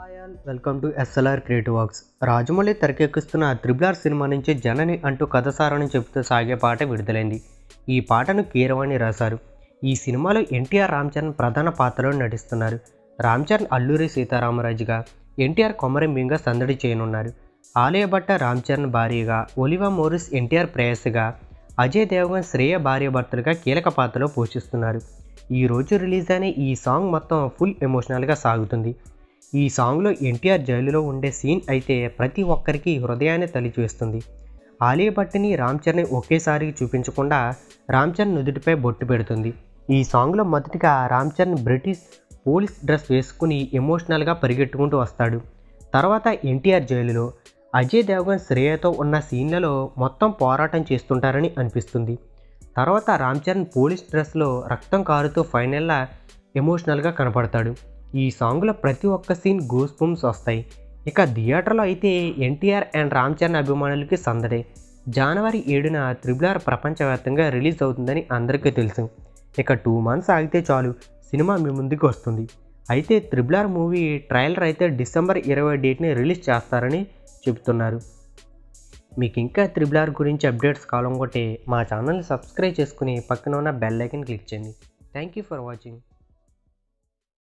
Hi all welcome to SLR creative works. Rajamouli తెరకెక్కిస్తున్న triple R సినిమా నుంచి జనని అంటూ కథ సారని చెబుతూ సాగే పాట విడుదలైంది. ఈ పాటను కీరవాణి రాశారు. ఈ సినిమాలో ఎన్టీఆర్ రామ్ చరణ్ ప్రధాన పాత్రలో నటిస్తున్నారు. రామ్ చరణ్ అల్లూరి సీతారామరాజుగా ఎన్టీఆర్ కొమరంభీంగా సందడి చేయనున్నారు. ఆలయ భట్ట రామ్ చరణ్ భార్యగా ఒలివా మోరిస్ ఎన్టీఆర్ ప్రేయస్గా అజయ్ దేవగన్ శ్రేయ భార్యభర్తలుగా కీలక పాత్రలో పోషిస్తున్నారు. ఈ రోజు రిలీజ్ అయిన ఈ సాంగ్ మొత్తం ఫుల్ ఎమోషనల్గా సాగుతుంది. ఈ సాంగ్లో ఎన్టీఆర్ జైలులో ఉండే సీన్ అయితే ప్రతి ఒక్కరికి హృదయాన్ని తలిచేస్తుంది ఆలియా భట్టిని రామ్ చరణ్ ఒకేసారి చూపించకుండా రామ్ చరణ్ నుదుటిపై బొట్టు పెడుతుంది. ఈ సాంగ్లో మొదటిగా Ram Charan British police dress వేసుకుని ఎమోషనల్గా పరిగెట్టుకుంటూ వస్తాడు. తర్వాత ఎన్టీఆర్ జైలులో అజయ్ దేవగన్ శ్రేయతో ఉన్న సీన్లలో మొత్తం పోరాటం చేస్తుంటారని అనిపిస్తుంది. తర్వాత రామ్ చరణ్ పోలీస్ డ్రెస్లో రక్తం కారుతూ ఫైనల్లా ఎమోషనల్గా కనపడతాడు. ఈ సాంగ్లో ప్రతి ఒక్క సీన్ గూస్ బూమ్స్ వస్తాయి. ఇక థియేటర్లో అయితే ఎన్టీఆర్ అండ్ రామ్ చరణ్ అభిమానులకి సందడే. జనవరి ఏడున త్రిబుల్ ఆర్ ప్రపంచవ్యాప్తంగా రిలీజ్ అవుతుందని అందరికీ తెలుసు. ఇక టూ మంత్స్ ఆగితే చాలు సినిమా మీ ముందుకు వస్తుంది. అయితే త్రిబుల్ ఆర్ మూవీ ట్రైలర్ అయితే డిసెంబర్ ఇరవై డేట్ని రిలీజ్ చేస్తారని చెబుతున్నారు. మీకు ఇంకా త్రిబుల్ ఆర్ గురించి అప్డేట్స్ కావాలనుకుంటే మా ఛానల్ని సబ్స్క్రైబ్ చేసుకుని పక్కన ఉన్న బెల్ ఐకన్ క్లిక్ చేయండి. Thank you for watching.